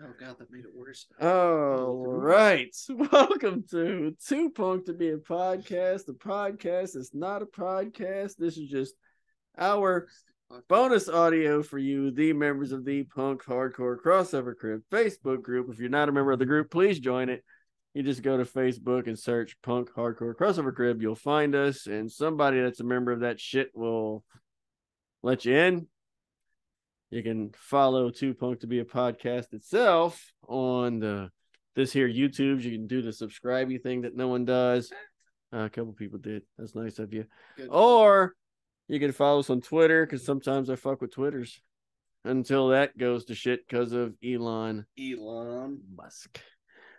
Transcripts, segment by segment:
Oh god, that made it worse. All right. Welcome to Too Punk to Be a Podcast. The podcast is not a podcast. This is just our bonus audio for you, the members of the Punk Hardcore Crossover Crib Facebook group. If you're not a member of the group, please join it. You just go to Facebook and search Punk Hardcore Crossover Crib. You'll find us, and somebody that's a member of that shit will let you in. You can follow Too Punk to be a podcast itself on the this here YouTube. You can do the subscribey thing that no one does. Uh, a couple people did. That's nice of you. Good. Or you can follow us on Twitter because sometimes I fuck with Twitters until that goes to shit because of Elon Elon. Musk.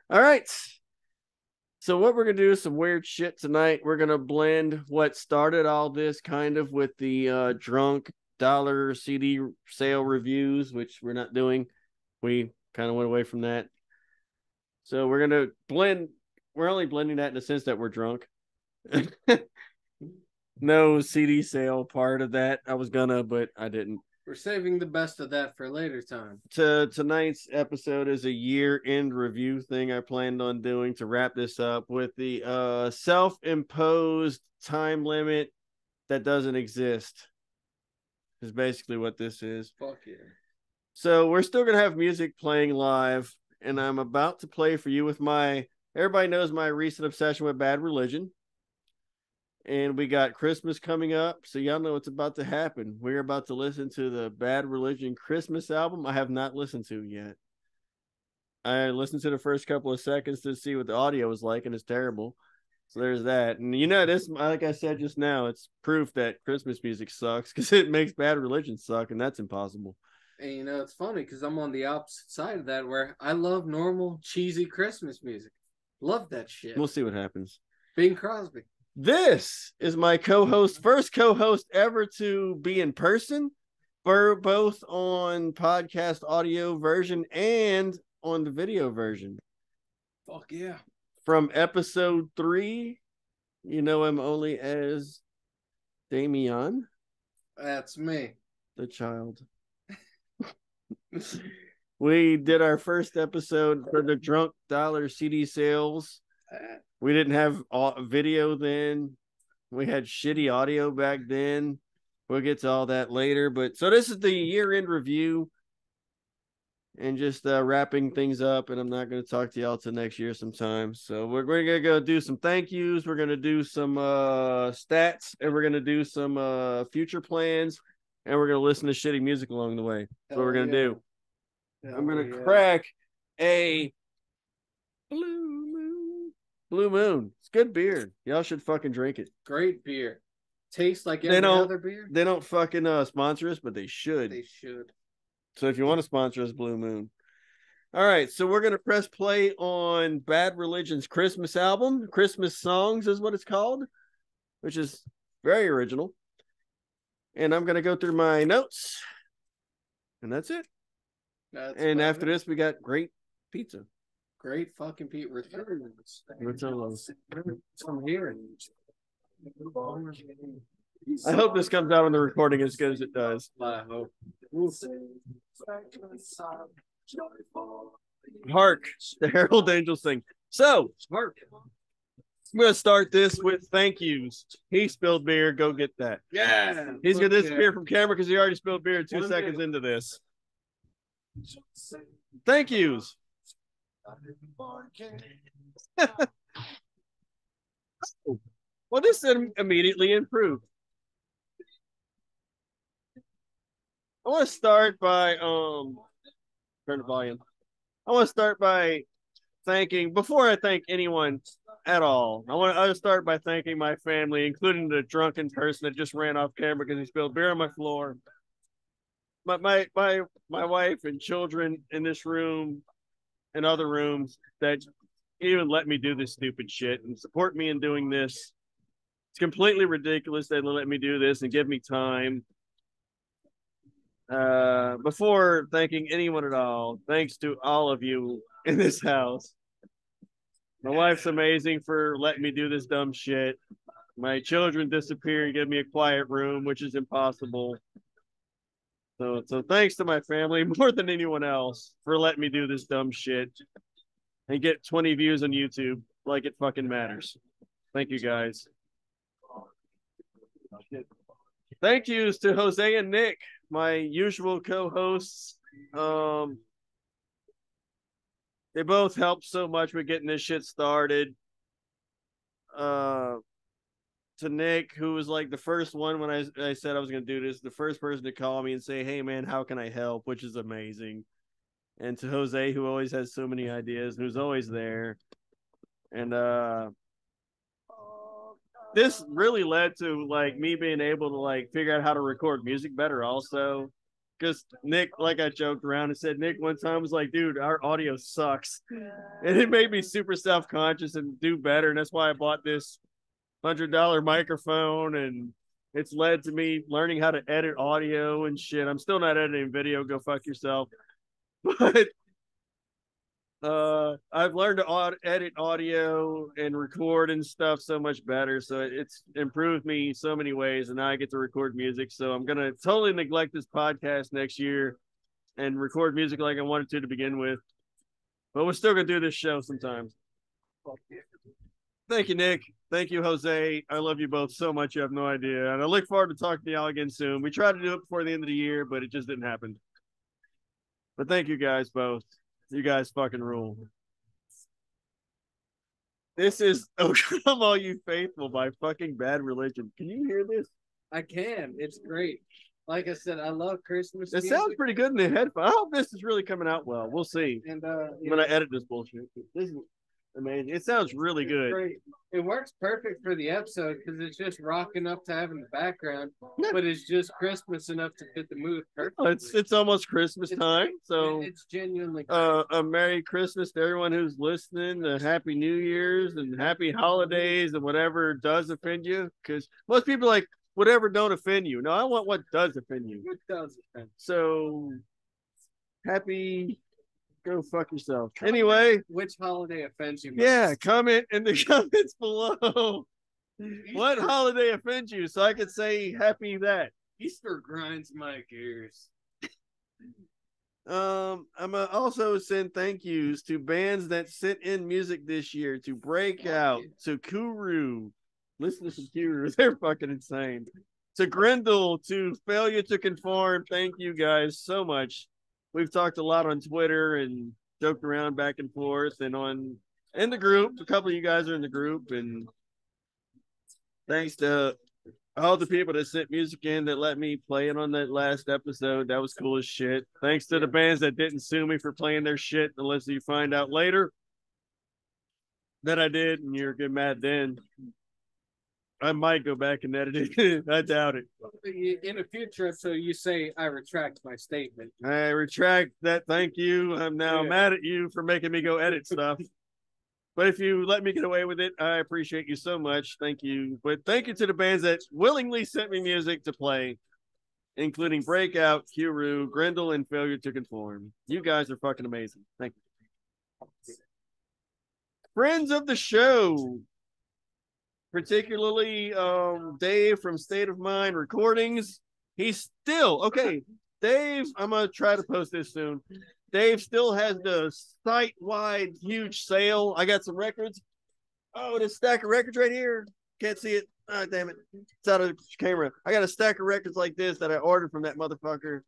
All right. So what we're gonna do is some weird shit tonight. We're gonna blend what started all this kind of with the uh drunk dollar CD sale reviews, which we're not doing. We kind of went away from that. So we're gonna blend we're only blending that in the sense that we're drunk. no CD sale part of that. I was gonna, but I didn't We're saving the best of that for later time. to tonight's episode is a year end review thing I planned on doing to wrap this up with the uh self-imposed time limit that doesn't exist. Is basically what this is. Fuck yeah. So we're still gonna have music playing live, and I'm about to play for you with my everybody knows my recent obsession with bad religion. And we got Christmas coming up, so y'all know what's about to happen. We're about to listen to the Bad Religion Christmas album. I have not listened to yet. I listened to the first couple of seconds to see what the audio was like, and it's terrible. So there's that. And you know, this, like I said just now, it's proof that Christmas music sucks because it makes Bad Religion suck, and that's impossible. And you know, it's funny because I'm on the opposite side of that where I love normal, cheesy Christmas music. Love that shit. We'll see what happens. Bing Crosby. This is my co-host, mm-hmm. first co-host ever to be in person, for both on podcast audio version and on the video version. Fuck yeah. From episode three, you know him only as Damian, That's me. the child. we did our first episode for the drunk dollar CD sales. We didn't have video then. We had shitty audio back then. We'll get to all that later. But so this is the year end review and just uh, wrapping things up. And I'm not going to talk to y'all till next year sometime. So we're, we're going to go do some thank yous. We're going to do some uh, stats and we're going to do some uh, future plans. And we're going to listen to shitty music along the way. That's what we're going to do. I'm going to crack a blue moon. Blue moon. It's good beer. Y'all should fucking drink it. Great beer. Tastes like They don't- other beer. They don't fucking uh, sponsor us, but they should. They should. So if you want to sponsor us, Blue Moon. All right, so we're gonna press play on Bad Religion's Christmas album. Christmas songs is what it's called, which is very original. And I'm gonna go through my notes, and that's it. That's and about after it. this, we got great pizza. great fucking Pete returns. Rotolo's. From here. I hope this comes out on the recording as good as it does. I hope. Hark, the Herald Angels sing. So Smart. I'm gonna start this with thank yous. He spilled beer. Go get that. Yeah. He's gonna disappear from camera because he already spilled beer two One seconds minute. into this. Thank yous. Well, this immediately improved. I want to start by um turn the volume. I want to start by thanking before I thank anyone at all. I want to start by thanking my family, including the drunken person that just ran off camera because he spilled beer on my floor. My my my my wife and children in this room and other rooms that even let me do this stupid shit and support me in doing this. It's completely ridiculous they let me do this and give me time. Uh, before thanking anyone at all, thanks to all of you in this house. My wife's amazing for letting me do this dumb shit. My children disappear and give me a quiet room, which is impossible. So so thanks to my family more than anyone else for letting me do this dumb shit and get 20 views on YouTube like it fucking matters. Thank you guys. Thank yous to Jose and Nick, my usual co-hosts. Um they both helped so much with getting this shit started. Uh to Nick, who was like the first one when I, I said I was to do this, the first person to call me and say, Hey, man, how can I help? Which is amazing. And to Jose, who always has so many ideas, who's always there. And uh, this really led to like me being able to like figure out how to record music better, also. Because Nick, like I joked around and said, Nick one time was like, dude, our audio sucks. And it made me super self conscious and do better. And that's why I bought this hundred dollar microphone and it's led to me learning how to edit audio and shit. I'm still not editing video, go fuck yourself. But uh I've learned to edit audio and record and stuff so much better. So it's improved me so many ways and now I get to record music. So I'm gonna totally neglect this podcast next year and record music like I wanted to to begin with. But we're still gonna do this show sometimes. Thank you, Nick. Thank you, Jose. I love you both so much. You have no idea. And I look forward to talking to y'all again soon. We tried to do it before the end of the year, but it just didn't happen. But thank you guys both. You guys fucking rule. This is Oh Come All You Faithful by fucking Bad Religion. Can you hear this? I can. It's great. Like I said, I love Christmas. It music. sounds pretty good in the headphones. I hope this is really coming out well. We'll see. And uh, when I edit this bullshit. This is amazing. It sounds really good. Great. It works perfect for the episode because it's just rock enough to have in the background, but it's just Christmas enough to fit the mood perfectly. It's it's almost Christmas it's, time, so it's genuinely uh, a Merry Christmas to everyone who's listening. A Happy New Year's and Happy Holidays and whatever does offend you, because most people like whatever don't offend you. No, I want what does offend you. What does offend? So happy Go fuck yourself. Comment anyway, which holiday offends you? Most? Yeah, comment in the comments below. what holiday offends you? So I could say happy that. Easter grinds my gears. Um, I'm gonna also send thank yous to bands that sent in music this year to Breakout, to Kuru. Listen to some Kuru, they're fucking insane. To Grendel, to Failure to Conform. Thank you guys so much we've talked a lot on Twitter and joked around back and forth and on in the group. A couple of you guys are in the group, and thanks to all the people that sent music in that let me play it on that last episode. That was cool as shit. Thanks to the bands that didn't sue me for playing their shit unless you find out later that I did and you're get mad then. I might go back and edit it. I doubt it. In the future so you say I retract my statement. I retract that. Thank you. I'm now yeah. mad at you for making me go edit stuff. but if you let me get away with it, I appreciate you so much. Thank you. But thank you to the bands that willingly sent me music to play, including Breakout, Kuru, Grendel, and Failure to Conform. You guys are fucking amazing. Thank you. Friends of the show, particularly um, Dave from State of Mind Recordings. He's still okay. Dave, I'm gonna try to post this soon. Dave still has the site wide huge sale. I got some records. Oh, this stack of records right here. Can't see it. Oh, damn it. It's out of camera. I got a stack of records like this that I ordered from that motherfucker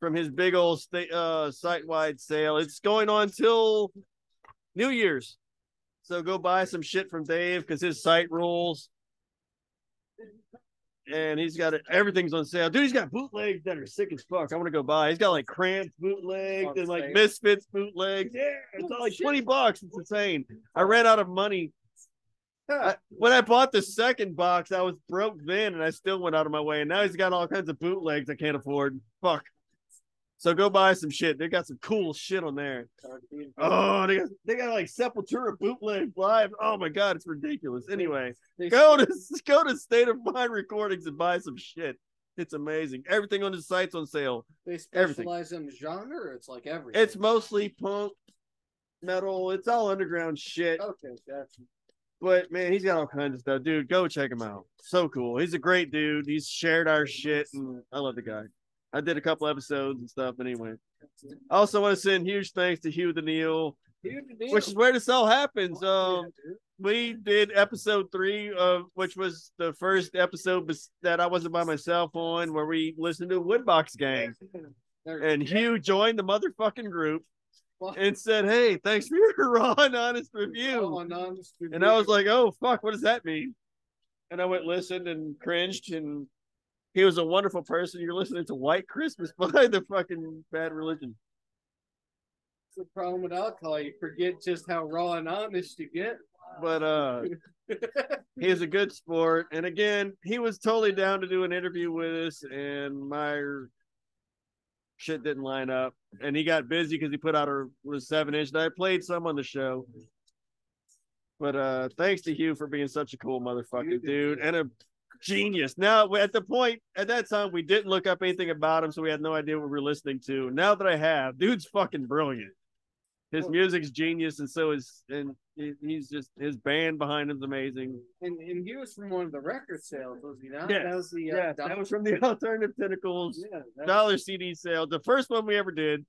from his big old state uh site wide sale. It's going on till New Year's. So go buy some shit from Dave because his site rules. And he's got it. Everything's on sale, dude. He's got bootlegs that are sick as fuck. I want to go buy. He's got like Cramps bootlegs and like misfits bootlegs. Yeah, it's all like twenty bucks. It's insane. I ran out of money. I, when I bought the second box, I was broke then, and I still went out of my way. And now he's got all kinds of bootlegs I can't afford. Fuck. So go buy some shit. They got some cool shit on there. Oh, they got they got like Sepultura bootleg live. Oh my god, it's ridiculous. Anyway, go to go to State of Mind Recordings and buy some shit. It's amazing. Everything on the site's on sale. They specialize everything. in genre. it's like everything. It's mostly punk, metal. It's all underground shit. Okay, gotcha. But man, he's got all kinds of stuff, dude. Go check him out. So cool. He's a great dude. He's shared our shit, and I love the guy. I did a couple episodes and stuff. Anyway, I also want to send huge thanks to Hugh the Neil, which is where this all happens. Um, we did episode three of which was the first episode that I wasn't by myself on, where we listened to Woodbox Gang, and Hugh joined the motherfucking group and said, "Hey, thanks for your raw and honest review." And I was like, "Oh fuck, what does that mean?" And I went listened and cringed, and he was a wonderful person. You're listening to White Christmas by the fucking Bad Religion. That's the problem with alcohol. You forget just how raw and honest you get. But uh, he's a good sport, and again, he was totally down to do an interview with us, and my shit didn't line up, and he got busy because he put out a, a seven inch. And I played some on the show. But uh thanks to Hugh for being such a cool motherfucking dude and a genius. Now at the point at that time we didn't look up anything about him, so we had no idea what we were listening to. Now that I have, dude's fucking brilliant. His music's genius, and so is and he's just his band behind him's amazing. And, and he was from one of the record sales, was he not? Yes, That was the uh, Yeah, that was from the Alternative Tentacles yeah, dollar CD sale, the first one we ever did.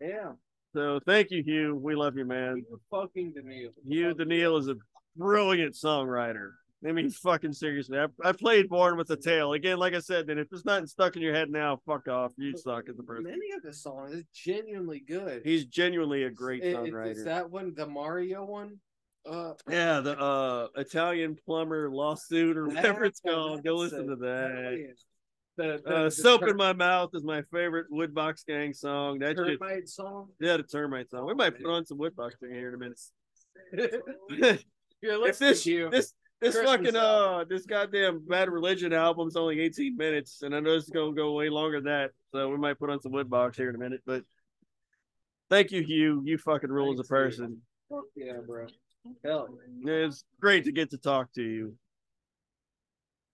yeah. So thank you, Hugh. We love you, man. You fucking Daniil. Hugh Daniil is a brilliant songwriter. I mean, fucking seriously. I, I played Born with a Tail. Again, like I said, then if it's not stuck in your head now, fuck off. You suck as a person. Many of the songs is genuinely good. He's genuinely a great It- it- songwriter. Is that one the Mario one? Uh, yeah, the uh Italian plumber lawsuit or whatever it's called. Go listen to that. The, the, Uh, the Soap ter- in My Mouth is my favorite Woodbox Gang song. That termite song. yeah, the termite song. We might put on some Woodbox Gang here in a minute. You're if this you. this this Christmas fucking album. uh this goddamn bad religion album's only 18 minutes and i know it's gonna go way longer than that so we might put on some woodbox here in a minute but thank you hugh you fucking rule as a Thanks, person yeah, bro. Hell, it's great to get to talk to you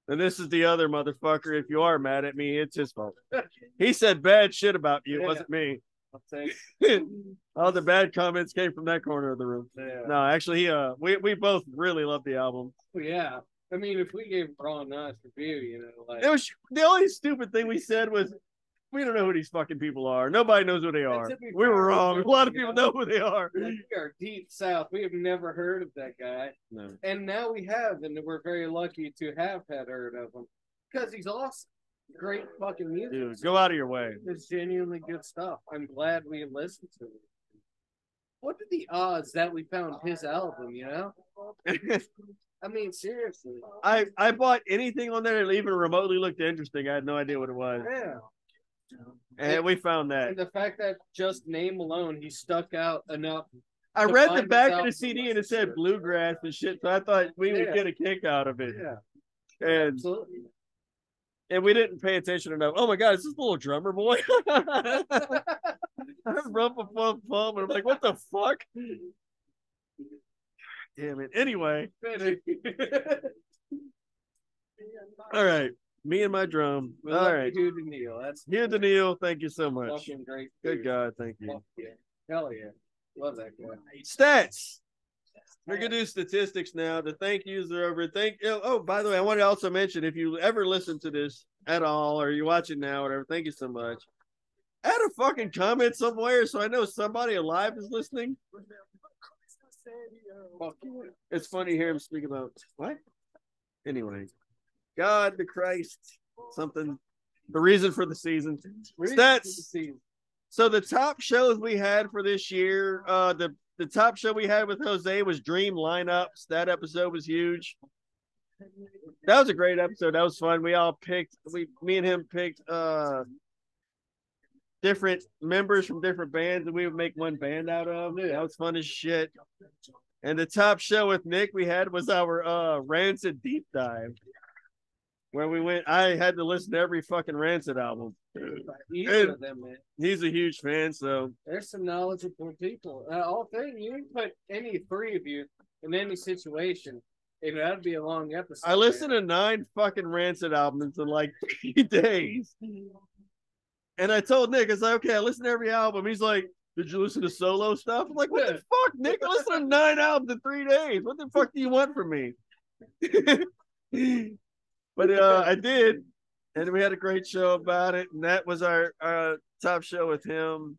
and this is the other motherfucker if you are mad at me it's his fault he said bad shit about you it Yeah. wasn't me. all the bad comments came from that corner of the room Yeah. no actually he uh we, we both really love the album Yeah. I mean, if we gave Raw and Honest review, you know, like It was the only stupid thing we said was we don't know who these fucking people are. Nobody knows who they are. We were wrong. A lot of people know, know who they are. like, we are deep south. We have never heard of that guy, No. and now we have, and we're very lucky to have had heard of him because he's awesome. Great fucking music. Dude, go out of your way. It's genuinely good stuff. I'm glad we listened to it. What are the odds that we found his album? You know, I mean, seriously. I I bought anything on there that even remotely looked interesting. I had no idea what it was, Yeah. and we found that. And the fact that just name alone, he stuck out enough. I read the back of the CD and it said bluegrass and shit, so I thought we would get a kick out of it. Yeah, And absolutely. And we didn't pay attention enough. Oh my god, is this little drummer boy? Rump a bum bum, and I'm like, what the fuck? Damn it. Anyway, all right. Me and my drum. We All love you, dude, Neil. That's Here, Daniil. Thank you so much. fucking great. Good. God. Thank you. Fuck yeah. Hell yeah. Love that guy. Stats. We're gonna do statistics now. The thank yous are over. Thank oh, oh, by the way, I want to also mention if you ever listen to this at all or you're watching now, whatever, thank you so much. Add a fucking comment somewhere so I know somebody alive is listening. It's funny to hear him speak about what? Anyway. God the Christ. Something the reason for the season. Stats. So the top shows we had for this year, uh the the top show we had with Jose was Dream Lineups. That episode was huge. That was a great episode. That was fun. We all picked we me and him picked uh different members from different bands and we would make one band out of. That was fun as shit. And the top show with Nick we had was our uh Rancid deep dive. Where we went, I had to listen to every fucking Rancid album. Of them, man. He's a huge fan, so There's some knowledgeable people. Uh, all thing you can put any three of you in any situation, and that'd be a long episode. I listened to nine fucking Rancid albums in like three days. And I told Nick, I was like, okay, I listened to every album. He's like, did you listen to solo stuff? I'm like, what the fuck, Nick? I listened to nine albums in three days. What the fuck do you want from me? but uh, I did. And we had a great show about it. And that was our uh, top show with him.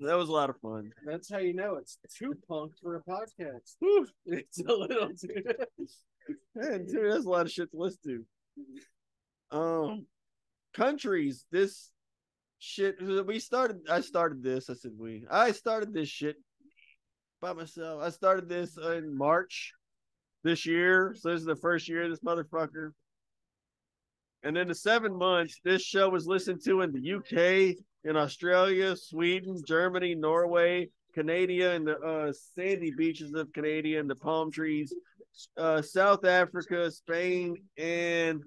That was a lot of fun. That's how you know it's too punk for a podcast. Whew. It's a little too. Man, dude, that's a lot of shit to listen to. Um, countries. This shit. We started. I started this. I said we. I started this shit by myself. I started this in March this year. So this is the first year of this motherfucker. And in the seven months, this show was listened to in the UK, in Australia, Sweden, Germany, Norway, Canada, and the uh, sandy beaches of Canada and the palm trees, uh, South Africa, Spain, and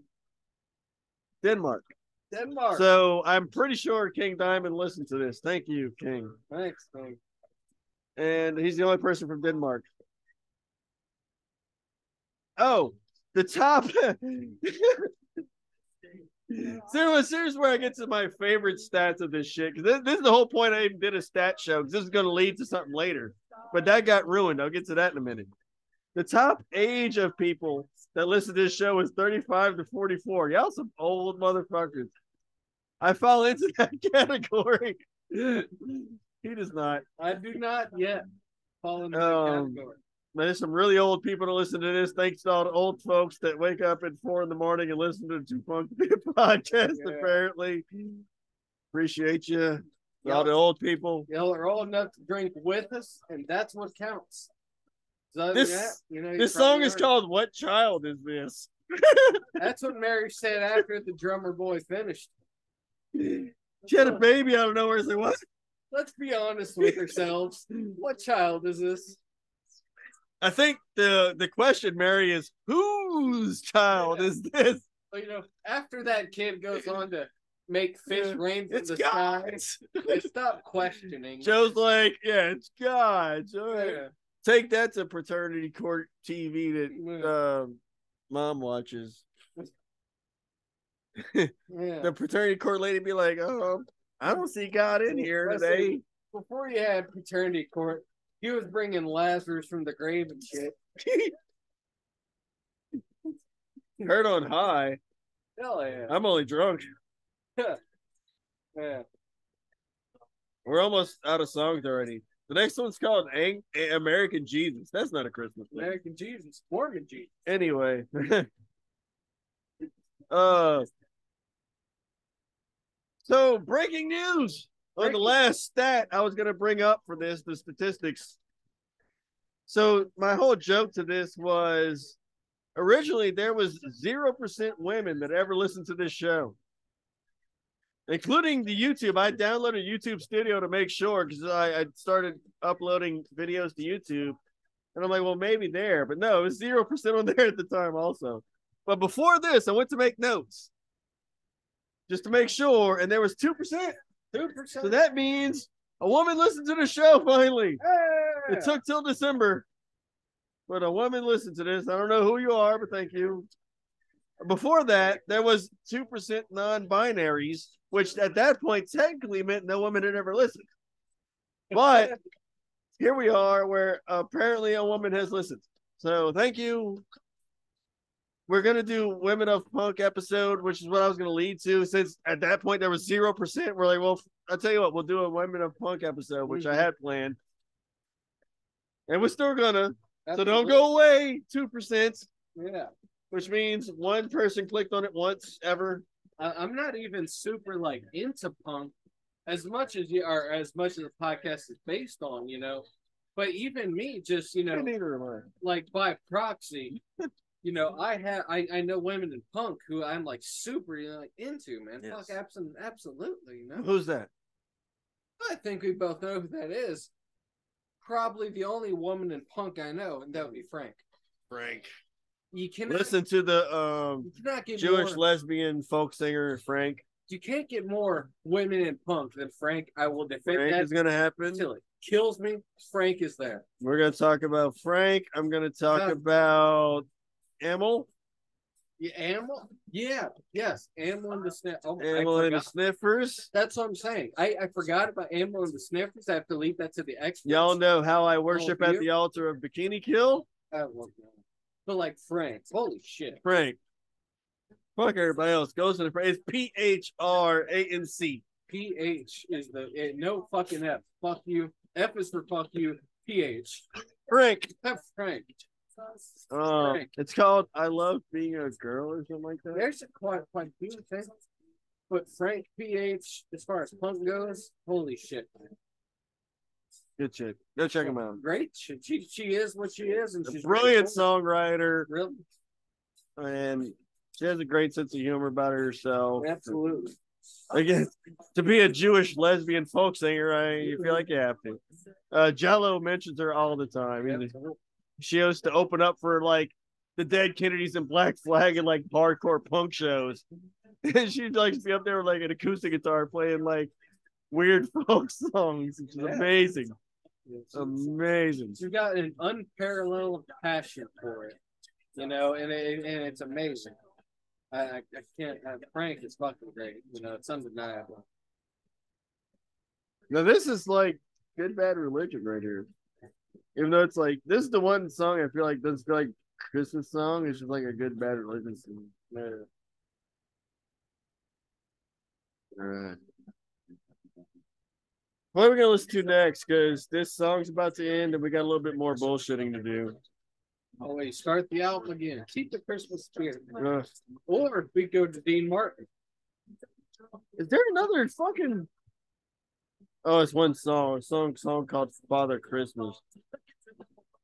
Denmark. Denmark. So I'm pretty sure King Diamond listened to this. Thank you, King. Thanks, man. And he's the only person from Denmark. Oh, the top. So here's where I get to my favorite stats of this shit. Because this, this, is the whole point I even did a stat show. Because this is going to lead to something later. But that got ruined. I'll get to that in a minute. The top age of people that listen to this show is 35 to 44. Y'all some old motherfuckers. I fall into that category. he does not. I do not yet fall into Um, that category. Man, there's some really old people to listen to this. Thanks to all the old folks that wake up at four in the morning and listen to the Too Punk podcast. Yeah. Apparently, appreciate you, Yeah. all the old people. Y'all are old enough to drink with us, and that's what counts. So This- that, you know, This song is called "What Child Is This?" That's what Mary said after the drummer boy finished. She had a baby out of nowhere. So what? Let's be honest with ourselves. What child is this? I think the the question, Mary, is whose child is this? Well, you know, after that kid goes on to make fish rain from It's the sky, they stop questioning. Joe's like, yeah, it's God's. All right. Yeah. Take that to paternity court TV that um, mom watches. Yeah. The paternity court lady be like, "Oh, I don't see God in here Listen. today." Before you had paternity court, he was bringing Lazarus from the grave and shit. Heard on high. Hell yeah. I'm only drunk. yeah. We're almost out of songs already. The next one's called Ang- American Jesus. That's not a Christmas thing. American Jesus, Morgan Jesus. Anyway. uh so breaking news on the last stat I was gonna bring up for this, the statistics. So my whole joke to this was originally there was zero percent women that ever listened to this show. Including the YouTube. I downloaded YouTube Studio to make sure because I, I started uploading videos to YouTube. And I'm like, well, maybe there, but no, it was zero percent on there at the time, also. But before this, I went to make notes just to make sure, and there was two percent. Two percent. So that means a woman listened to the show finally. yeah. It took till December, but a woman listened to this. I don't know who you are, but thank you. Before that, there was two percent non-binaries, which at that point technically meant no woman had ever listened. But here we are, where apparently a woman has listened. So thank you. We're gonna do Women of Punk episode, which is what I was gonna lead to. Since at that point there was zero percent, we're like, well, I'll tell you what, we'll do a Women of Punk episode, which I Mhm. had planned, and we're still gonna. So don't go away. Two percent, Yeah. which means one person clicked on it once ever. I, I'm not even super like into punk as much as you are, as much as the podcast is based on, you know. But even me, just you know, And neither am I. like by proxy, you know, I have I, I know women in punk who I'm like super you know, like into, man. Yes. Fuck, absolutely, absolutely, you know. Who's that? I think we both know who that is. Probably the only woman in punk I know, and that would be Phranc. Phranc. You cannot Listen to the um get Jewish more, lesbian folk singer Phranc. You can't get more women in punk than Phranc. I will defend Phranc that is gonna happen. until it kills me. Phranc is there. We're gonna talk about Phranc. I'm gonna talk Yeah. about Amyl. Yeah, Amyl. Yeah, yes, Amyl and the Sniff. Oh, Amyl and the. Sniffers. That's what I'm saying. I, I forgot about Amyl and the Sniffers. I have to leave that to the experts. Y'all know how I worship at the altar of Bikini Kill. I won't know. But like Phranc, holy shit. Phranc. Fuck everybody else. Goes to the It's P H R A N C. P H is the eh, no fucking F. Fuck you. F is for fuck you. PH. Phranc. F Frank. Uh, it's called I Love Being a Girl or something like that. There's a quite quite a few things. But Phranc PH, as far as punk goes, holy shit. man. Good shit. Go check him out. Great shit. She she is what she is and she's A she's brilliant songwriter. Really? and she has a great sense of humor about herself. Absolutely. Again, to be a Jewish lesbian folk singer, I you feel like you have to. Uh, Jello mentions her all the time. He's- She used to open up for like the Dead Kennedys and Black Flag and like hardcore punk shows. And she'd like be up there with like an acoustic guitar playing like weird folk songs, which is Yeah. amazing. Um, Amazing. You've got an unparalleled passion for it, you know, and it, and it's amazing. I, I, I can't. Uh, Phranc is fucking great. You know, it's undeniable. Now this is like good bad religion right here. Even though it's like this is the one song I feel like doesn't feel like Christmas song. It's just like a good bad religion song. Yeah. All right. What are we gonna listen to next? Because this song's about to end, and we got a little bit more bullshitting to do. Oh wait, start the album again. Keep the Christmas spirit. Uh, Or we go to Dean Martin. is there another fucking? Oh, it's one song. A song song called Father Christmas.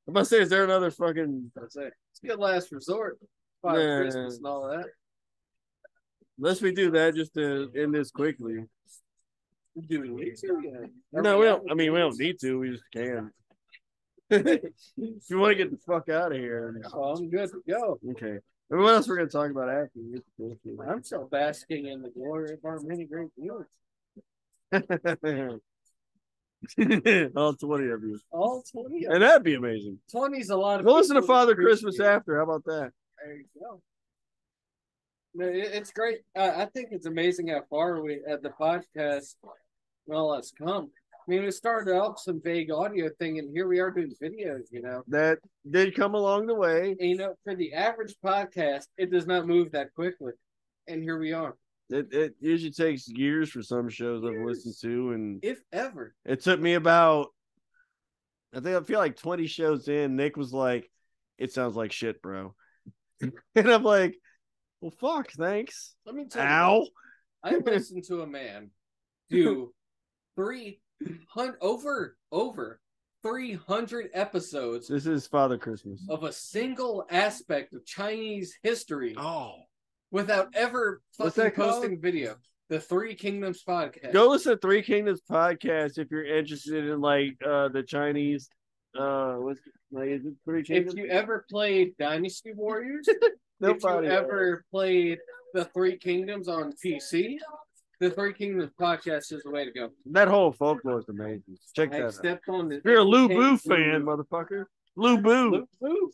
I'm about to say, is there another fucking? That's it. It's a good last resort. Father Yeah. Christmas and all that. Unless we do that just to end this quickly. Do we need to? Yeah. No, we don't. I mean, we don't need to. We just can. if you want to get the fuck out of here, Oh, I'm good to go. okay. And what else we're gonna talk about after? we get the bullshit? I'm still basking in the glory of our many great viewers. All 20 of you. All 20 of And that'd be amazing. 20's a lot of We'll listen to Father Christmas it. after. How about that? There you go. No, it- it's great. Uh, I think it's amazing how far we at the podcast well has come. I mean, we started off some vague audio thing, and here we are doing videos. You know, That did come along the way. and, you know, for the average podcast, it does not move that quickly, and here we are, It, it usually takes years for some shows I've listened to, and if ever. it took me about, I think I feel like 20 shows in. Nick was like, "It sounds like shit, bro," and I'm like, "Well, fuck, thanks." Let me tell you, Ow. I listened to a man do three hundred over over three hundred episodes This is Father Christmas. of a single aspect of Chinese history Oh, without ever fucking that called? posting video. The Three Kingdoms podcast. go listen to Three Kingdoms podcast if you're interested in like uh the Chinese. Uh, what's like is it Three If you ever played Dynasty Warriors, if Nobody you ever played the Three Kingdoms on PC, the Three Kingdoms podcast is the way to go. that whole folklore is amazing. Check I that out. on the. You're a Lu Bu fan, motherfucker. Lu Bu. Lu Bu.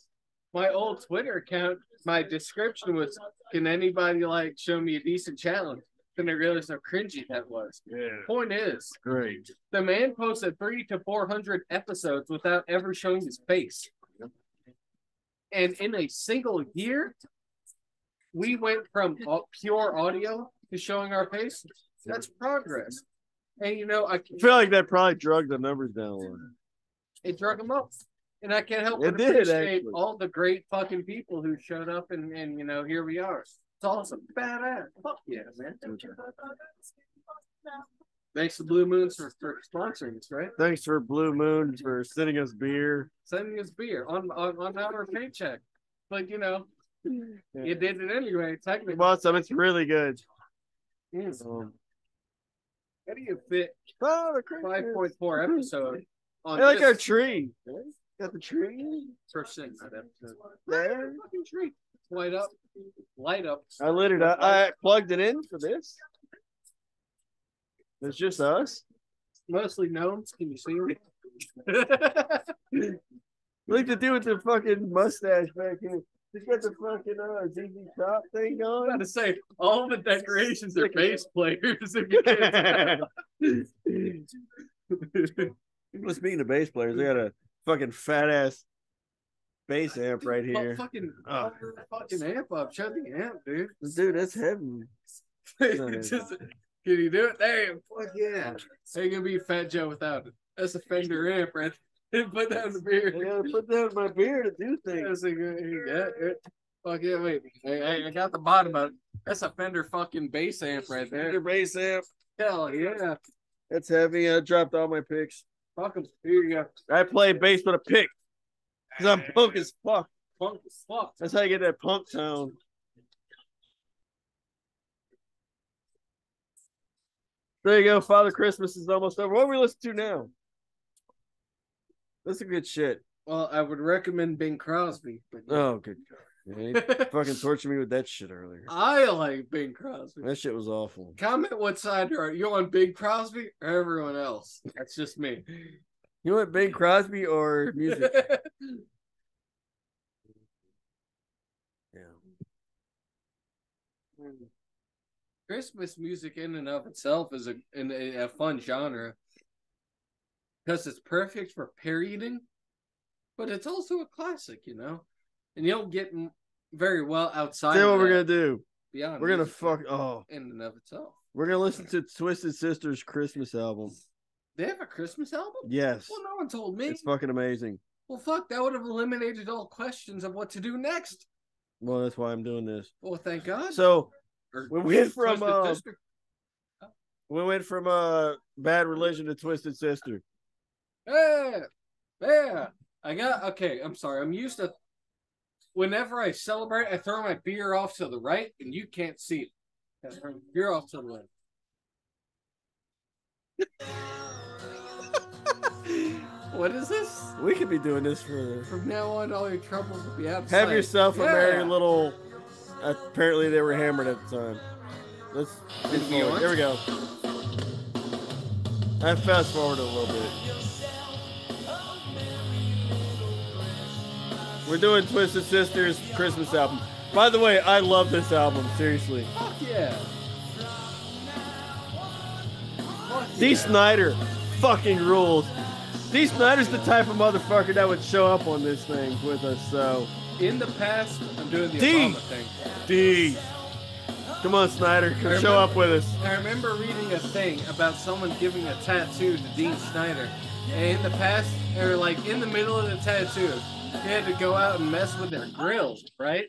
My old Twitter account, my description was, "Can anybody like show me a decent challenge?" Then I realized how cringy that was. Yeah, Point is, great. the man posted three to four hundred episodes without ever showing his face. And in a single year, we went from pure audio to showing our faces. That's progress. And you know, I I feel like that probably drug the numbers down a little. it drug them up. And I can't help It but did, appreciate actually. all the great fucking people who showed up and, and you know, here we are. It's awesome. Badass. Fuck yeah, man. Thanks to Blue Moons for, for sponsoring us, right? Thanks for Blue Moon for sending us beer. Sending us beer on on, on our paycheck. But you know, you did it anyway, technically. Well, some it's really good. Mm. Um, How do you fit Father five point four episode on I like our tree. Got the tree that episode? there. Fucking tree. Light up. Light up. I lit it up. I plugged it in for this. It's just us. Mostly gnomes. Can you see them? Look to do with the fucking mustache back here. He's got the fucking uh, ZZ Top thing I'm on. about to say all the decorations are bass players. If you. Well, speaking of bass players, they got a fucking fat ass bass amp right here. Fucking, Oh. fucking amp up. Shut the amp, dude. Dude, that's heavy. Just, can you do it? Damn, fuck yeah. Ain't gonna be Fat Joe without it. That's a Fender amp, right? Put down the beer. I gotta put down my beer to do things. That's a good, here you go. It- Fuck yeah, wait. Hey, hey, I got the bottom of it. That's a Fender fucking bass amp right there. Fender bass amp. Hell yeah. That's heavy. I dropped all my picks. Here you go. I play bass with a pick. Cause I'm punk as fuck. Funk as fuck. That's how you get that punk tone. There you go. Father Christmas is almost over. What are we listening to now? That's a good shit. Well, I would recommend Bing Crosby. But Oh, good God. Fucking tortured me with that shit earlier. I like Bing Crosby. That shit was awful. Comment what side you are. You on Bing Crosby or everyone else? That's just me. You want Bing Crosby or music? Yeah. Hmm. Christmas music in and of itself is a in a, a fun genre because it's perfect for parodying, but it's also a classic, you know. And you don't get very well outside. Of what we're gonna do. beyond We're gonna fuck. Oh, in and of itself. we're gonna listen to Twisted Sister's Christmas album. They have a Christmas album. Yes, Well, no one told me. it's fucking amazing. Well, fuck, that would have eliminated all questions of what to do next. Well, that's why I'm doing this. Well, thank God. So Or we went from, uh, we went from uh bad religion to Twisted Sister. Yeah, yeah. I got okay. I'm sorry. I'm used to. Whenever I celebrate, I throw my beer off to the right, and you can't see it. I throw my beer off to the left. what is this? We could be doing this for. From now on, all your troubles will be out. of Have yourself a Yeah. merry little. Apparently, they were hammered at the time. Let's Did fast we forward. on? There we go. I fast forward a little bit. We're doing Twisted Sisters Christmas album. By the way, I love this album. Seriously, Fuck yeah. Fuck D. yeah. Snider fucking rules. Dee Snider's the type of motherfucker that would show up on this thing with us. So, In the past, I'm doing the D. Obama thing. D. Come on, Snider, come I show up with us. I remember reading a thing about someone giving a tattoo to Dean Snider. And in the past, or like in the middle of the tattoo, he had to go out and mess with their grills, right?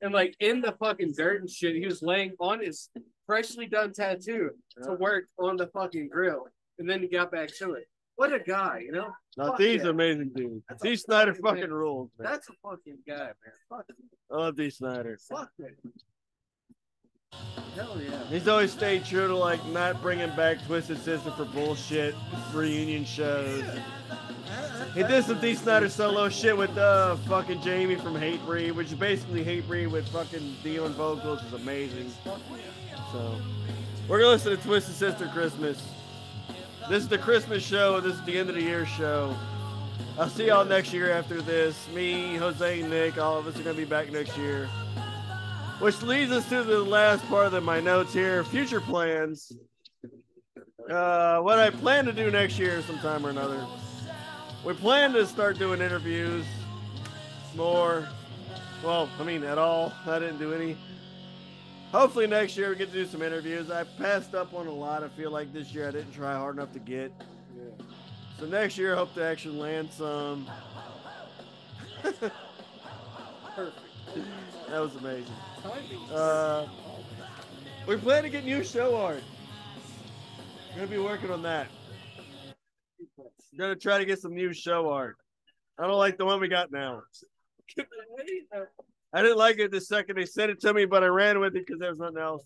And like in the fucking dirt and shit, he was laying on his freshly done tattoo to work on the fucking grill. And then he got back to it. What a guy, you know? Now, Fuck D's yeah. amazing dude. That's Dee Snider fucking fucking rules, man. That's a fucking guy, man. Fuck, I love Dee Snider. fuck it. Hell yeah. He's always stayed true to like not bringing back Twisted Sister for bullshit reunion shows. He did some Dee Snider solo shit with uh fucking Jamey from Hatebreed, which is basically Hatebreed with fucking Dion vocals. is amazing. So we're gonna listen to Twisted Sister Christmas. This is the Christmas show. and This is the end of the year show. I'll see y'all next year after this. Me, Jose, Nick, all of us are gonna be back next year. Which leads us to the last part of my notes here future plans. Uh, what I plan to do next year, sometime or another. We plan to start doing interviews more. Well, I mean, at all. I didn't do any. Hopefully, next year we get to do some interviews. I passed up on a lot. I feel like this year I didn't try hard enough to get. So, next year I hope to actually land some. Perfect. That was amazing. Uh, we plan to get new show art. We're Gonna be working on that. Gonna try to get some new show art. I don't like the one we got now. I didn't like it the second they sent it to me, but I ran with it because there was nothing else,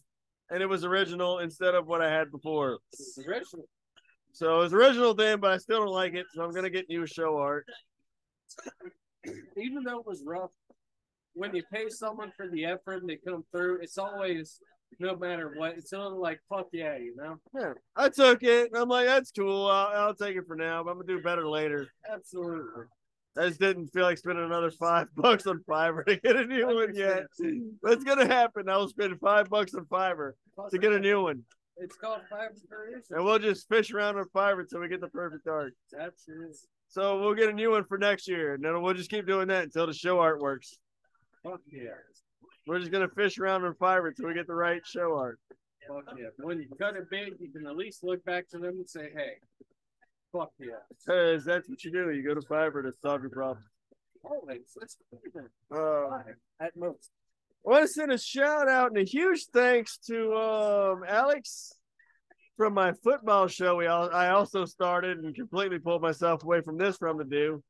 and it was original instead of what I had before. Original. So it was original then, but I still don't like it. So I'm gonna get new show art. even though it was rough, when you pay someone for the effort and they come through, it's always no matter what. It's still like fuck yeah, you know. Yeah, I took it. I'm like, that's cool. I'll, I'll take it for now, but I'm gonna do better later. Absolutely. I just didn't feel like spending another five bucks on Fiverr to get a new one yet. But it's gonna happen. I'll spend five bucks on Fiverr to get a new one. It's called Fiverr for a and we'll just fish around on Fiverr until we get the perfect art. That's it. So we'll get a new one for next year, and then we'll just keep doing that until the show art works. Fuck yeah. We're just gonna fish around on Fiverr until we get the right show art. Fuck yeah. When you cut it big, you can at least look back to them and say, hey, fuck yeah. Because that's what you do. You go to Fiverr to solve your problem. Always. Let's Uh, at most. I want to send a shout out and a huge thanks to um, Alex from my football show. We all, I also started and completely pulled myself away from this from to do.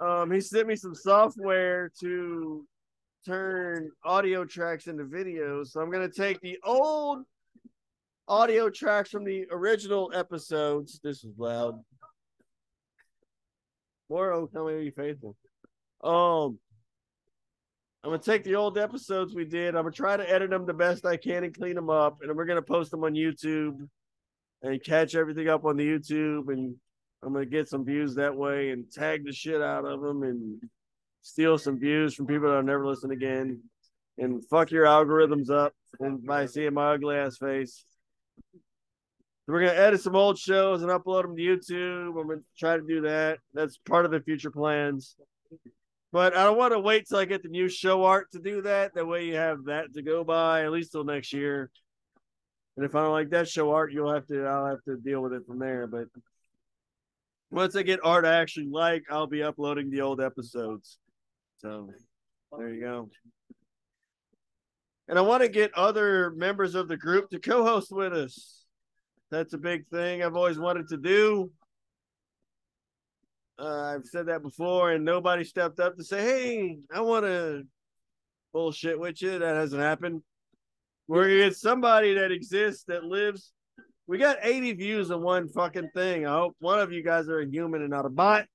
Um, he sent me some software to turn audio tracks into videos. So I'm gonna take the old audio tracks from the original episodes. This is loud. More oh, tell me be faithful. Um, I'm gonna take the old episodes we did. I'm gonna try to edit them the best I can and clean them up, and we're gonna post them on YouTube and catch everything up on the YouTube. And I'm gonna get some views that way and tag the shit out of them and steal some views from people that I'll never listen again. And fuck your algorithms up and by seeing my ugly ass face. We're gonna edit some old shows and upload them to YouTube. I'm gonna try to do that. That's part of the future plans. But I don't want to wait till I get the new show art to do that. That way you have that to go by at least till next year. And if I don't like that show art, you'll have to I'll have to deal with it from there. But once I get art I actually like, I'll be uploading the old episodes. So there you go. And I want to get other members of the group to co-host with us. That's a big thing I've always wanted to do. Uh, I've said that before, and nobody stepped up to say, "Hey, I want to bullshit with you." That hasn't happened. We're gonna get somebody that exists that lives. We got 80 views on one fucking thing. I hope one of you guys are a human and not a bot.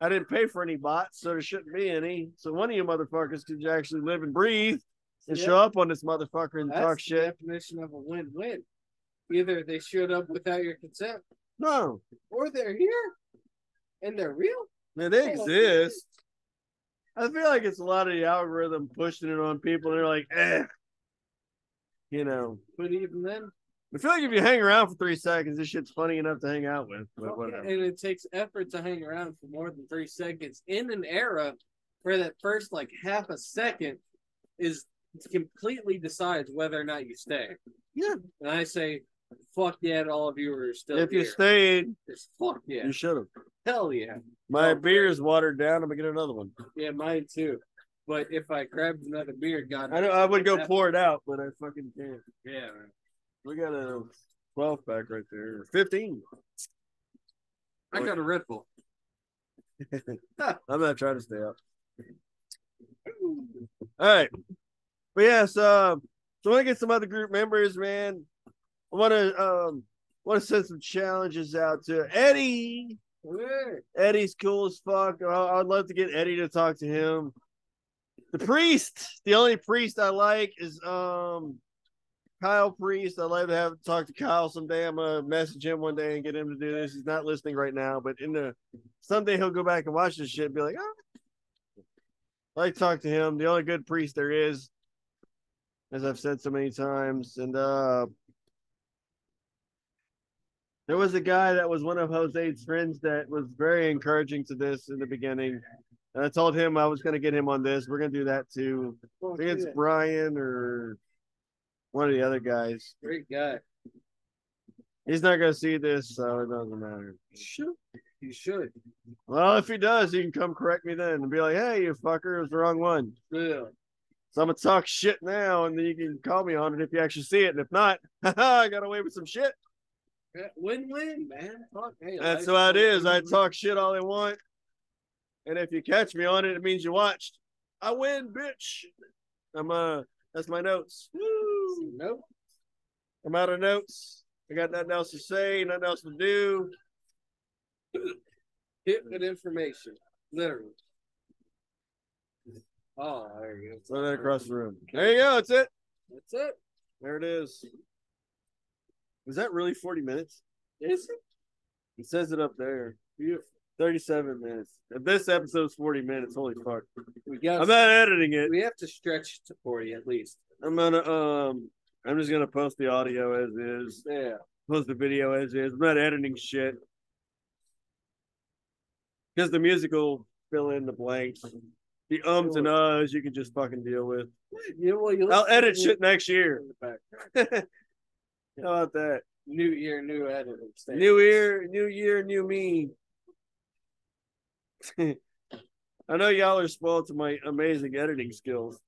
I didn't pay for any bots, so there shouldn't be any. So one of you motherfuckers could actually live and breathe and Yep. show up on this motherfucker and That's talk the shit. definition of a win-win. Either they showed up without your consent, No, or they're here and they're real. man, they Oh, exist. I feel like it's a lot of the algorithm pushing it on people. and They're like, eh, you know. But even then, I feel like if you hang around for three seconds, this shit's funny enough to hang out with. But whatever. and it takes effort to hang around for more than three seconds in an era where that first like half a second is completely decides whether or not you stay. Yeah. And I say, fuck yeah, all of you are still If you stayed, Just fuck yeah. you should have. Hell yeah. My Oh, beer is watered down. I'm gonna get another one. Yeah, mine too. But if I grabbed another beer, God, I know I would go pour it out, but I fucking can't. Yeah, man. We got a 12 pack right there. 15. I got a Red Bull. I'm not trying to stay up. All right. But yes, um, so I want to get some other group members, man. I want to um want to send some challenges out to Eddie. Yeah. Eddie's cool as fuck. I- I'd love to get Eddie to talk to him. The priest, the only priest I like is um Kyle Priest. I'd like to have talk to Kyle someday. I'm gonna message him one day and get him to do this. He's not listening right now, but in the someday he'll go back and watch this shit and be like, oh. I like talk to him. The only good priest there is, as I've said so many times. And uh there was a guy that was one of Jose's friends that was very encouraging to this in the beginning. And I told him I was going to get him on this. We're going to do that too. I think it's Brian or one of the other guys. Great guy. He's not going to see this, so it doesn't matter. Should. You should. Well, if he does, he can come correct me then and be like, hey, you fucker, it was the wrong one. Yeah. So I'm going to talk shit now, and then you can call me on it if you actually see it. And if not, I got away with some shit. Win-win, man. Fuck, hey, That's how it is. I talk shit all I want. And if you catch me on it, it means you watched. I win, bitch. I'm uh that's my notes. Woo! Nope. I'm out of notes. I got nothing else to say, nothing else to do. Hit with information. Literally. Oh, there you go. Throw that across the room. There you go. That's it. That's it. There it is. Was that really 40 minutes? Is it? It says it up there. 37 minutes. If this episode's 40 minutes, holy fuck. We got. I'm not editing it. we have to stretch to forty at least. I'm gonna um I'm just gonna post the audio as is, Yeah. post the video as is. I'm not editing shit because the musical fill in the blanks. The ums and uhs you can just fucking deal with. You, well, you I'll edit shit next year. in the background. How about that? New year, new editing. New year, new year, new me. I know y'all are spoiled to my amazing editing skills.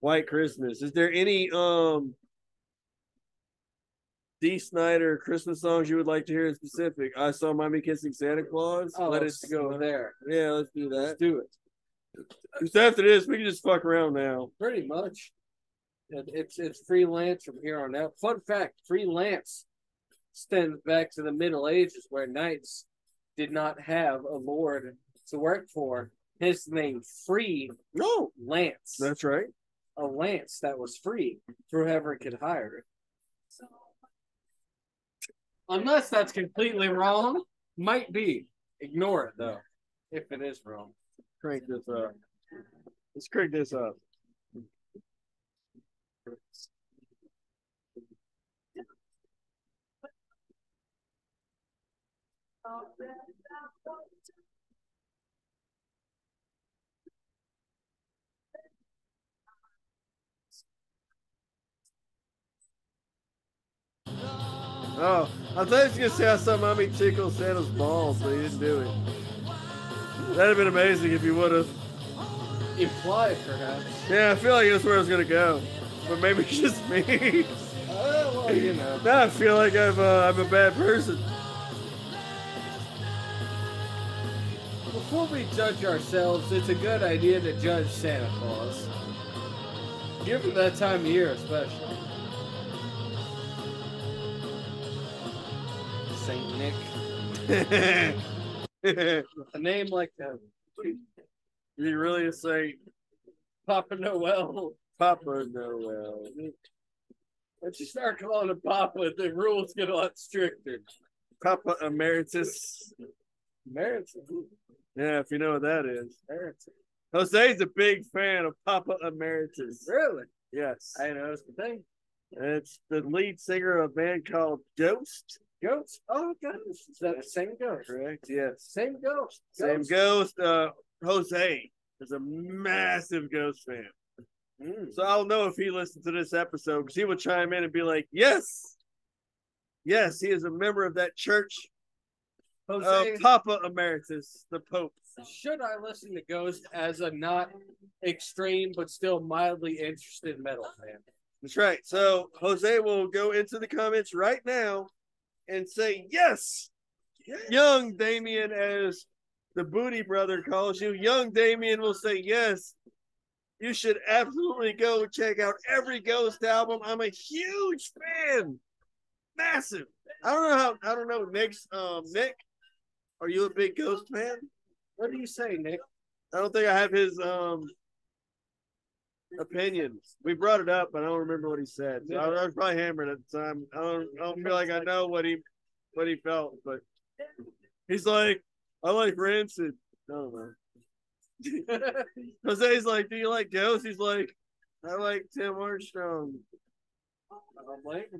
White Christmas. Is there any um Dee Snider Christmas songs you would like to hear in specific? I saw Mommy Kissing Santa Claus. Oh, Let let's go there. Yeah, let's do that. Let's do it. After this, we can just fuck around now. Pretty much. It- It's it's freelance from here on out. Fun fact: freelance stems back to the Middle Ages, where knights did not have a lord to work for. His name free No, lance, that's right. a lance that was free for whoever could hire it. Unless that's completely wrong, might be. Ignore it though, if it is wrong. Crank this up. Let's crank this up. Oh, I thought he was gonna say I saw mommy tickle Santa's balls, but he didn't do it. That'd have been amazing if he would have. Implied, perhaps. Yeah, I feel like that's where I was gonna go, but maybe it's just me. Uh, well, you know. now I feel like I'm uh, I'm a bad person. Before we judge ourselves, it's a good idea to judge Santa Claus. Given that time of year, especially. Saint Nick. Is A name like that. he really saint? Papa Noel. Papa Noel. Once you start calling him Papa, the rules get a lot stricter. Papa Emeritus. Merits. Yeah, if you know what that is. Jose's a big fan of Papa Emeritus. Really? Yes. I know it's the thing. It's the lead singer of a band called Ghost. Ghost. Oh, ghost. Is that the same ghost? Correct. Yes. Same ghost. Same Ghost. Ghost. Uh, Jose is a massive Ghost fan. Mm. So I'll know if he listens to this episode because he will chime in and be like, "Yes, yes, he is a member of that church Jose, Papa Emeritus, the Pope." should I listen to Ghost as a not extreme but still mildly interested metal fan? That's right. So Jose will go into the comments right now and say, "Yes, young Damian, as the Booty Brother calls you, young Damian will say yes." You should absolutely go check out every Ghost album. I'm a huge fan, massive. I don't know how. I don't know Nick's. Um, Nick, are you a big Ghost fan? What do you say, Nick? I don't think I have his um opinion. We brought it up, but I don't remember what he said. So I, I was probably hammered at the time. I don't. I don't feel like I know what he what he felt, but he's like, I like Rancid. I don't know. Jose's like, Do you like Ghost? He's like, I like Tim Armstrong. I'm like,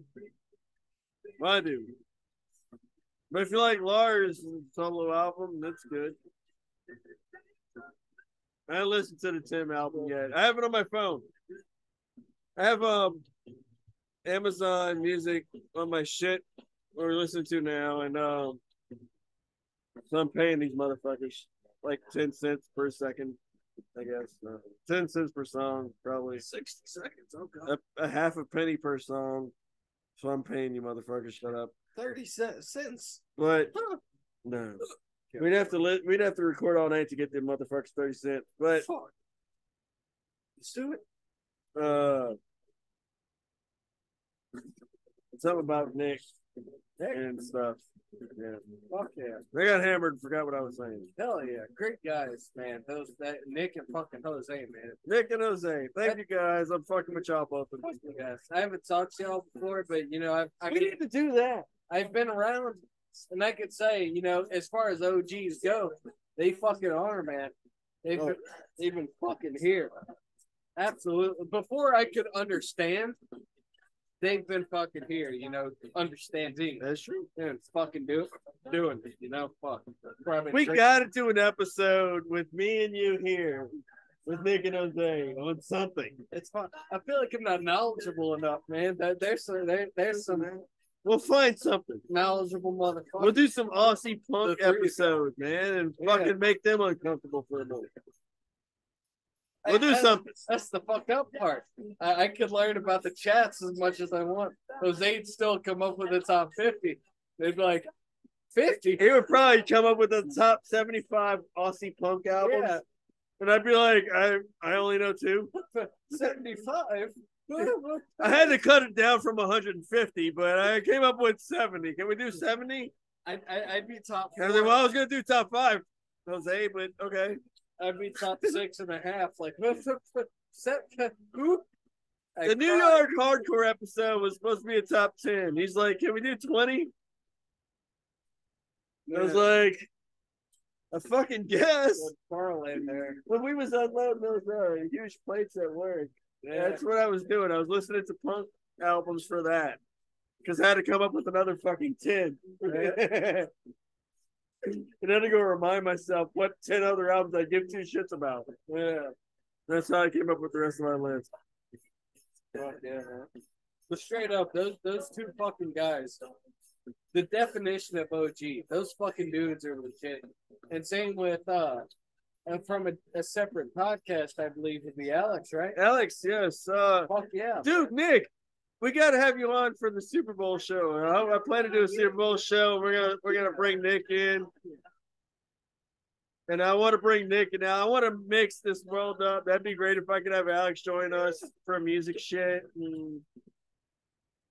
I do. But if you like Lars' solo album, that's good. I haven't listened to the Tim album yet. I have it on my phone. I have um Amazon Music on my shit we're listening to now, and um, so I'm paying these motherfuckers like ten cents per second, I guess. Uh, ten cents per song, probably 60 seconds. Oh, God. a, a half a penny per song. So I'm paying you motherfuckers. Shut up. 30 ce- cents. But no, we'd have to li- we'd have to record all night to get them motherfuckers thirty cents. But Fuck. Let's do it. uh, something about Nick and stuff. Yeah, Fuck yeah. they got hammered. and Forgot what I was saying. Hell yeah. Great guys, man. Those that Nick and fucking Jose, man. Nick and Jose, thank you guys. I'm fucking with y'all both. Fuck you guys. I haven't talked to y'all before, but you know, I've I We mean, need to do that. I've been around and I could say, you know, as far as OGs go, they fucking are, man. They've Oh. been, they've been fucking here. Absolutely. Before I could understand, they've been fucking here, you know, understanding. That's true. And fucking do doing it, you know, fuck. We got to do an episode with me and you here, with Nick and Jose on something. It's fun. I feel like I'm not knowledgeable enough, man. There, there's some, there, there's some We'll find something. knowledgeable motherfuckers. We'll do some Aussie punk The three- episode, man, and Yeah. fucking make them uncomfortable for a moment. We'll do That's- something. That's the fucked up part. I, I could learn about the chats as much as I want. Those eight still come up with the top fifty. They'd be like, fifty? He would probably come up with the top seventy-five Aussie punk albums, Yeah, and I'd be like, I I only know two. seventy-five. I had to cut it down from 150, but I came up with 70. Can we do 70? I, I, I'd be top. I was like, well, I was gonna do top five, Jose, but okay. I'd be top six and a half. Like, who? The New. York hardcore episode was supposed to be a top 10. He's like, can we do 20? I was like, a fucking guess. Good parlay there. When we was unloading those uh, huge plates at work, Yeah. that's what I was doing. I was listening to punk albums for that. Because I had to come up with another fucking 10. and then I go remind myself what 10 other albums I give two shits about. Yeah. That's how I came up with the rest of my list. Fuck yeah, man. But straight up, those those two fucking guys, the definition of OG, those fucking dudes are legit. And same with uh from a, a separate podcast, I believe would be Alex, right? Alex, yes. Uh, Fuck yeah. dude, Nick, we got to have you on for the Super Bowl show. I, I plan to do a Super Bowl show. We're gonna we're gonna bring Nick in, and I want to bring Nick in. Now I want to mix this world up. That'd be great if I could have Alex join us for music shit. And,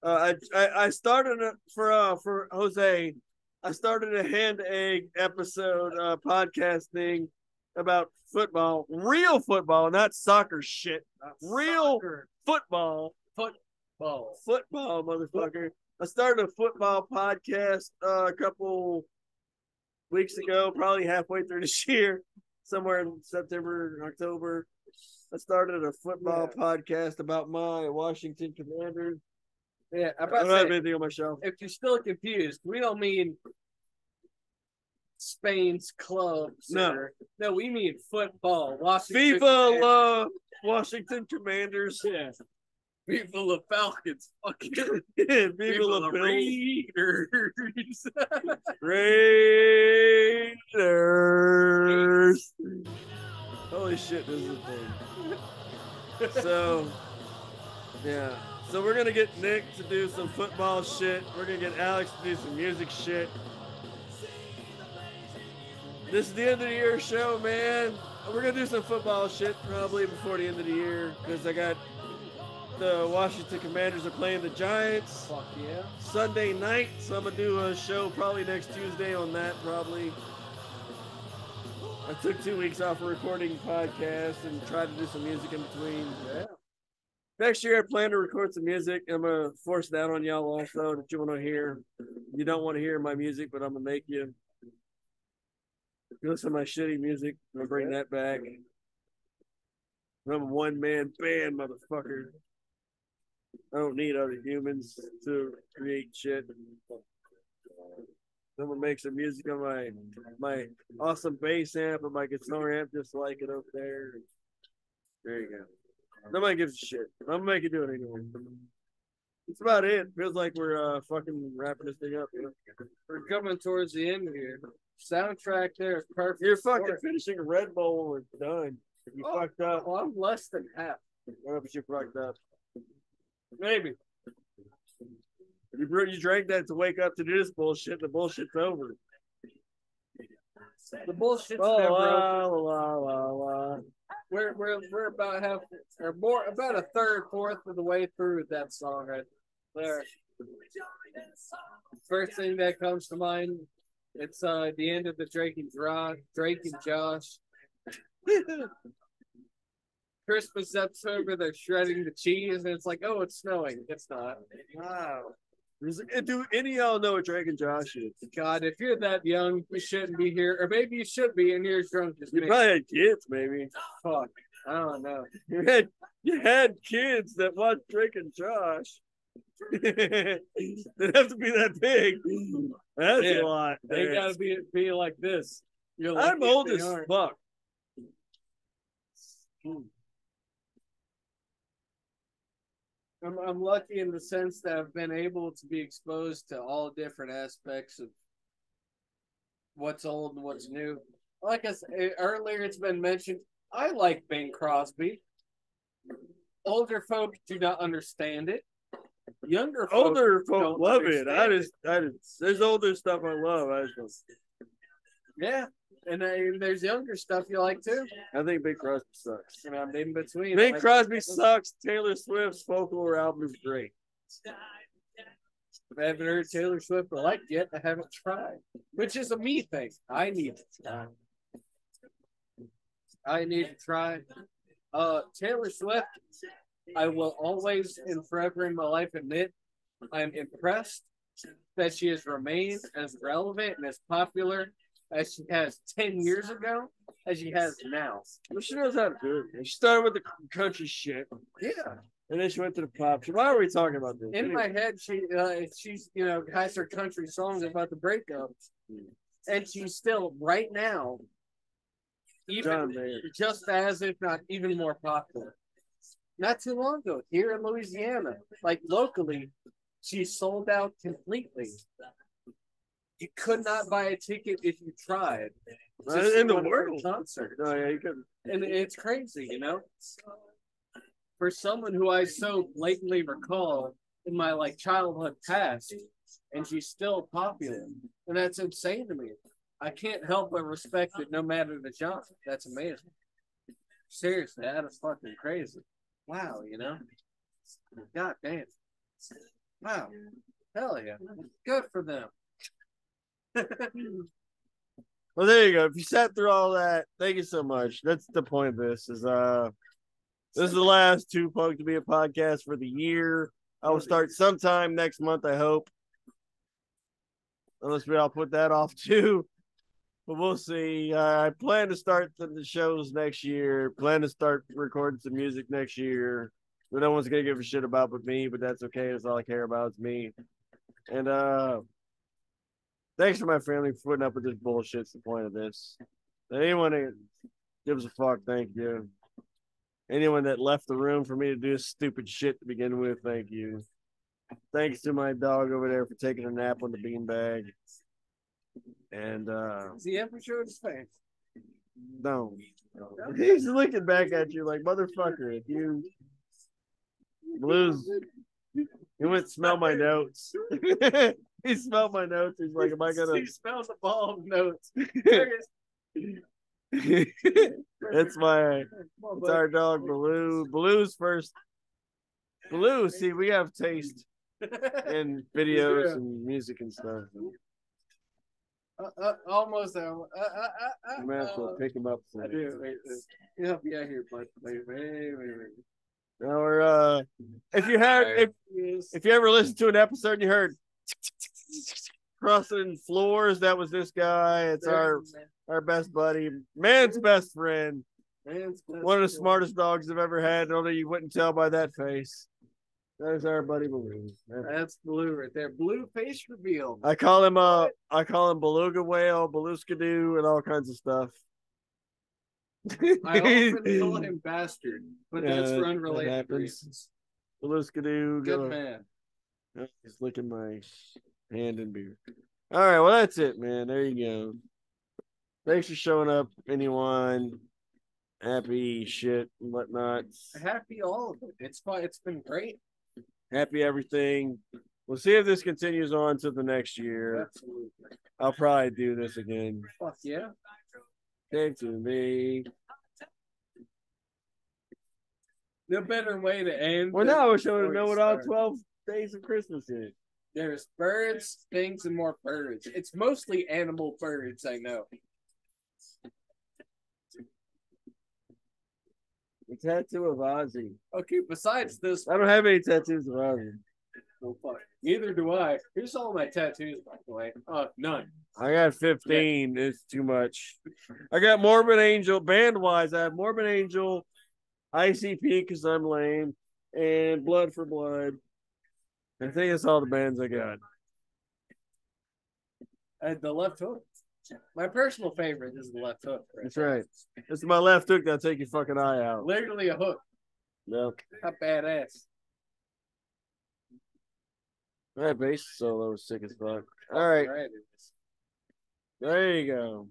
uh, I, I I started a, for uh for Jose. I started a hand egg episode uh podcast thing about football, real football, not soccer shit. Real Soccer football ball. football, motherfucker. I started a football podcast uh, a couple weeks ago, probably halfway through this year, somewhere in September, October. I started a football podcast about my Washington Commanders. Yeah, I'm I don't to have anything on my shelf. if you're still confused, we don't mean Spain's clubs. No. or- no, we mean football. Washington FIFA love Washington Commanders. Yeah. Viva the Falcons. Fucking Viva Viva la the Raiders. Raiders. Holy shit, this is a thing. So, yeah. So we're gonna get Nick to do some football shit. We're gonna get Alex to do some music shit. This is the end of the year show, man. We're gonna do some football shit probably before the end of the year because I got the Washington Commanders are playing the Giants. Fuck yeah. Sunday night, so I'm gonna do a show probably next Tuesday on that. Probably. I took two weeks off of recording podcasts and tried to do some music in between. Yeah. Next year, I plan to record some music. I'm gonna force that on y'all also that you want to hear. You don't want to hear my music, but I'm gonna make you listen to my shitty music. I'm gonna bring that back. I'm a one man band, motherfucker. I don't need other humans to create shit. I'm gonna make some music on my my awesome bass amp and my guitar amp, just like it up there. There you go. Nobody gives a shit. I'm gonna make you do it anyway. That's about it. Feels like we're uh fucking wrapping this thing up. You know? We're coming towards the end here. Soundtrack there is perfect. You're fucking finishing a Red Bull and we're done. You Oh. fucked up. Well, I'm less than half. What if you fucked up? Maybe. You br- you drank that to wake up to do this bullshit. The bullshit's over. The bullshit's Oh, never over. la, la, la, la. We're we're we're about half or more about a third, fourth of the way through that song right there. First thing that comes to mind, it's uh the end of the Drake and Dra- Drake and Josh Christmas episode where they're shredding the cheese and it's like, oh, it's snowing. It's not. Wow. Do any of y'all know what Drake and Josh is? God, if you're that young, you shouldn't be here, or maybe you should be, and you're as drunk as You me. probably had kids, maybe. Fuck. I don't know. You had you had kids that watched Drake and Josh. they have to be that big. That's Yeah, a lot. They there. gotta be be like this. You're I'm old as aren't. fuck. I'm, I'm lucky in the sense that I've been able to be exposed to all different aspects of what's old and what's new. Like I said earlier, it's been mentioned. I like Bing Crosby. Older folks do not understand it. Younger Older folk don't love it. I just, I just, there's older stuff I love. I just, yeah, and uh, there's younger stuff you like too. I think Bing Crosby sucks. And I'm in between. Bing Like- Crosby sucks. Taylor Swift's folklore album is great. I haven't heard Taylor Swift or liked yet. I haven't tried, which is a me thing. I need to try. I need to try. Uh, Taylor Swift. I will always and forever in my life admit I'm impressed that she has remained as relevant and as popular as she has ten years ago as she has now. Well, she knows how to do it. She started with the country shit, Yeah. and then she went to the pop. Why are we talking about this? in my head, she uh, she's you know has her country songs about the breakup, and she's still right now, even just as if not even more popular. Not too long ago, here in Louisiana, like locally, she sold out completely. You could not buy a ticket if you tried. in the one of her world. concert. No, yeah, you couldn't. and it's crazy, you know. For someone who I so blatantly recall in my like childhood past, and she's still popular, and that's insane to me. I can't help but respect it, no matter the genre. That's amazing. Seriously, that is fucking crazy. Wow, you know. God damn. Wow. Hell yeah. Good for them. Well, there you go. If you sat through all that, thank you so much. That's the point of this. Is uh, this is the last Too Punk to be a podcast for the year. I will start sometime next month. I hope, unless we all put that off too. But we'll see. Uh, I plan to start the, shows next year. Plan to start recording some music next year. That no one's gonna give a shit about but me. But that's okay. That's all I care about is me. And uh, thanks to my family for putting up with this bullshit. It's the point of this. Anyone that gives a fuck, thank you. Anyone that left the room for me to do stupid shit to begin with, thank you. Thanks to my dog over there for taking a nap on the beanbag. And uh he ever showed his face? no. He's looking back at you like motherfucker. If you blues he went smell my notes. he smelled my notes. He's like, Am I gonna He smells the ball of notes. That's my it's our dog Blue. Blue's first Blue, see, we have taste in videos Yeah. and music and stuff. Uh, uh, almost there. Uh, uh, uh, uh, I'm gonna have to uh, pick him up. I do. Wait, wait. Let me help you out here, bud. Wait, wait, wait, wait. Now we're uh if you had if Yes. if you ever listened to an episode and you heard crossing floors, that was this guy. It's our our best buddy, man's best friend, Man's best one of the friend. smartest dogs I've ever had. Although you wouldn't tell by that face. There's our buddy Baloo. That's blue right there. Blue face reveal. I call him uh I call him beluga whale, beluskadoo, and all kinds of stuff. I often call him bastard, but that's for unrelated happens. reasons. Beluskadoo. Good go- man. Oh, He's licking my hand and beer. All right, well that's it, man. There you go. Thanks for showing up, anyone. Happy shit and whatnot. Happy all of it. It's fun. It's been great. Happy everything. We'll see if this continues on to the next year. Absolutely. I'll probably do this again. Fuck yeah. Take to me. No better way to end. Well, now I wish I would have known what all 12 days of Christmas is. There's birds, things, and more birds. It's mostly animal birds, I know. The tattoo of Ozzy. Okay, besides this, I don't have any tattoos of Ozzy. oh, fuck. Neither do I. Here's all my tattoos, by the way. Uh, none. I got 15. It's too much. I got Morbid Angel. Band wise, I have Morbid Angel, ICP because I'm lame, and Blood for Blood. I think that's all the bands I got. And the left hook. My personal favorite is the left hook. right That's right. This is my left hook that'll take your fucking eye out. Literally a hook. No. How badass. That bass solo was sick as fuck. All right. Right. There you go.